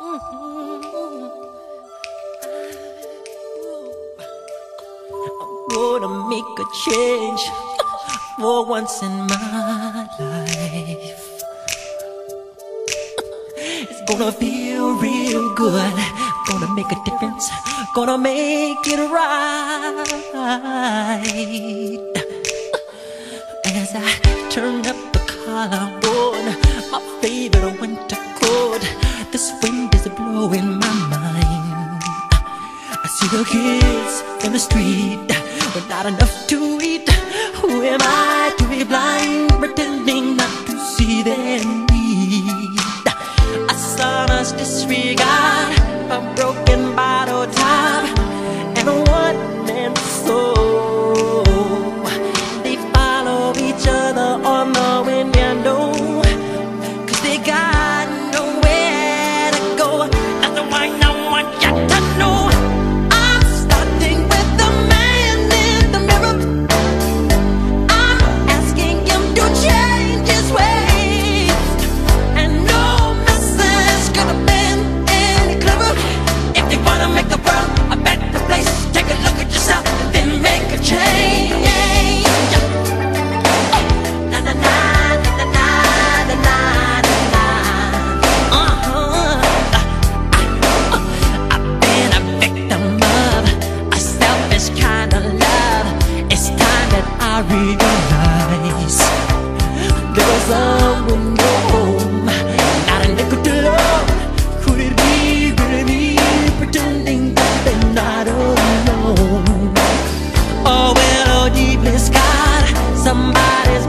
Wanna make a change for once in my life. It's gonna feel real good. Gonna make a difference. Gonna make it right. As I turn up the collar, disregard. realize There was a window home Not enough to love. Could it be 끝으로 후리리 그리 pretending that they're not alone Oh, well, oh, deepest God Somebody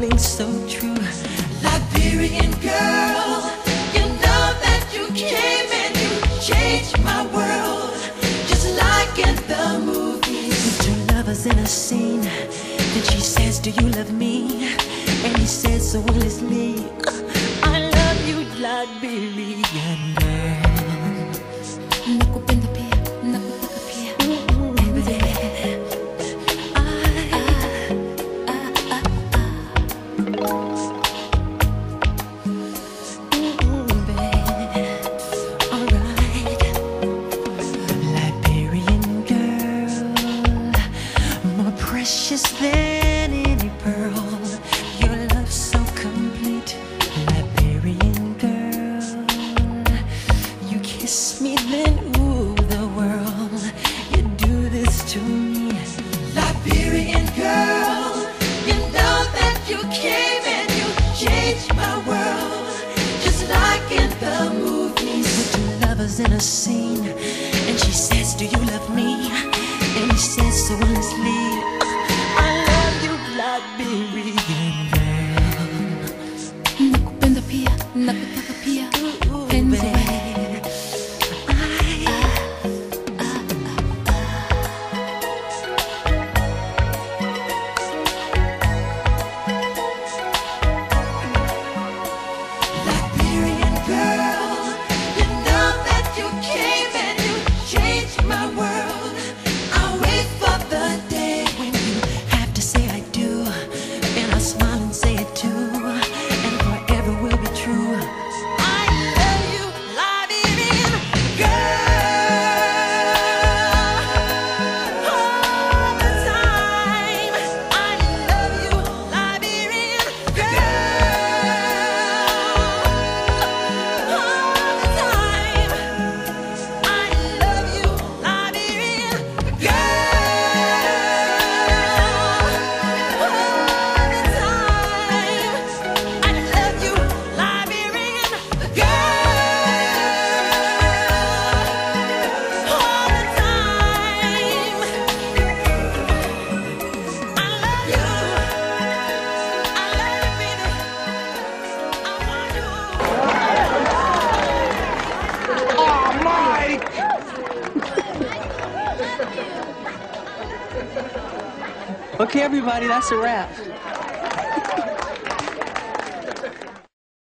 rings so true. Liberian girl, you know that you came and you changed my world, just like in the movies. Two lovers in a scene, then she says, Do you love me? And he says so willingly, I love you, Liberian girl. Precious than any pearl. Your love so complete, Liberian girl. You kiss me, then ooh, the world. You do this to me, Liberian girl. You know that you came and you changed my world, just like in the movies. With two lovers in a scene, and she says, Do you love me? And he says so honestly, Okay, everybody, that's a wrap.